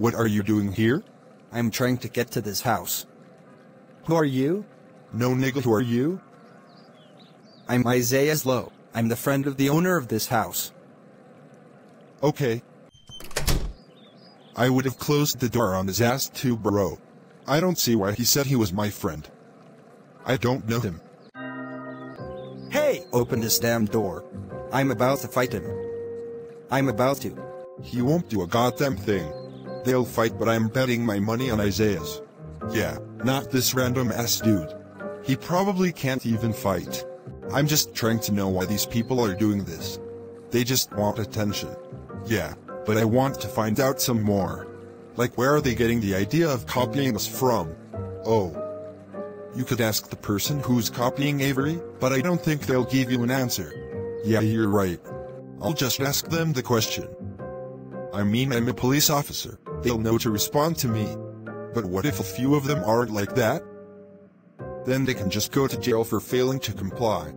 What are you doing here? I'm trying to get to this house. Who are you? No nigga, who are you? I'm Isaiah Slow. I'm the friend of the owner of this house. Okay. I would have closed the door on his ass too, bro. I don't see why he said he was my friend. I don't know him. Hey! Open this damn door. I'm about to fight him. I'm about to. He won't do a goddamn thing. They'll fight, but I'm betting my money on Isaias. Yeah, not this random ass dude. He probably can't even fight. I'm just trying to know why these people are doing this. They just want attention. Yeah, but I want to find out some more. Like where are they getting the idea of copying us from? Oh. You could ask the person who's copying Avery, but I don't think they'll give you an answer. Yeah, you're right. I'll just ask them the question. I mean, I'm a police officer. They'll know to respond to me. But what if a few of them aren't like that? Then they can just go to jail for failing to comply.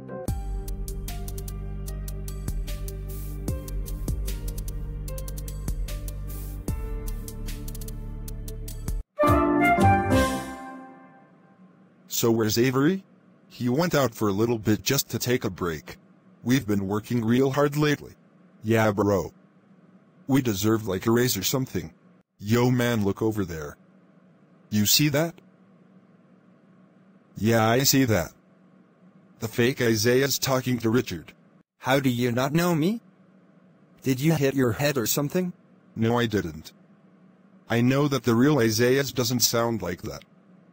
So where's Avery? He went out for a little bit just to take a break. We've been working real hard lately. Yeah bro. We deserve like a raise or something. Yo man look over there. You see that? Yeah I see that. The fake Isaias talking to Richard. How do you not know me? Did you hit your head or something? No I didn't. I know that the real Isaias doesn't sound like that.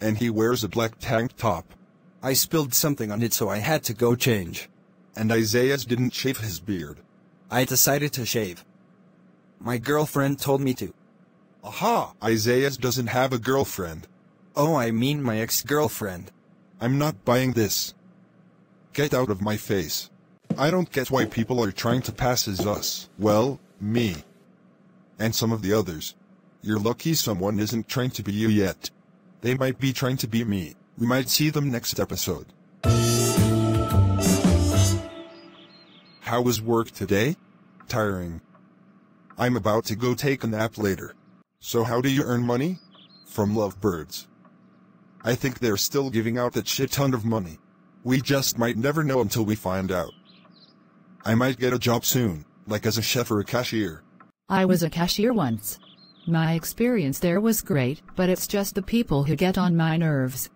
And he wears a black tank top. I spilled something on it so I had to go change. And Isaias didn't shave his beard. I decided to shave. My girlfriend told me to. Aha! Isaias doesn't have a girlfriend. Oh, I mean my ex-girlfriend. I'm not buying this. Get out of my face. I don't get why people are trying to pass as us. Well, me. And some of the others. You're lucky someone isn't trying to be you yet. They might be trying to be me. We might see them next episode. How was work today? Tiring. I'm about to go take a nap later. So how do you earn money? From lovebirds. I think they're still giving out that shit ton of money. We just might never know until we find out. I might get a job soon, like as a chef or a cashier. I was a cashier once. My experience there was great, but it's just the people who get on my nerves.